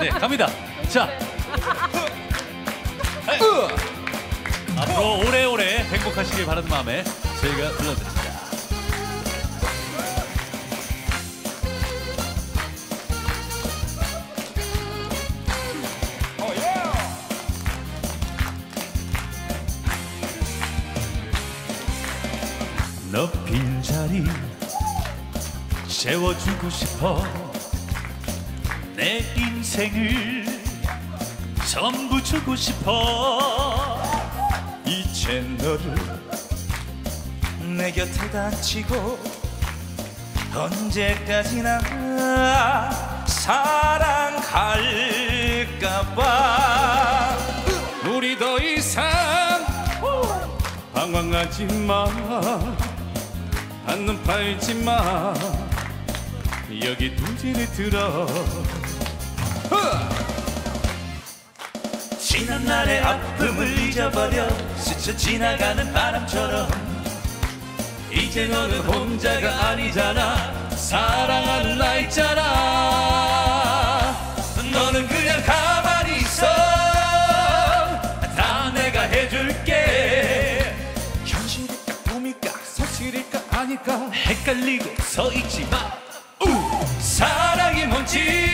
네, 갑니다. 자. 앞으로 오래오래 행복하시길 바라는 마음에 저희가 불러드립니다. 너 빈자리 채워주고 싶어 내 인생을 전부 주고 싶어. 이제 너를 내 곁에 다치고 언제까지나 사랑할까봐. 우리 더 이상 방황하지 마. 한눈 팔지 마. 여기 두 지를 들어 지난 날의 아픔을 잊어버려 스쳐 지나가는 바람처럼. 이제 너는 혼자가 아니잖아. 사랑하는 나 있잖아. 너는 그냥 가만히 있어. 다 내가 해줄게. 현실일까 꿈일까 사실일까 아닐까 헷갈리고 서 있지 마. 우! 사랑이 뭔지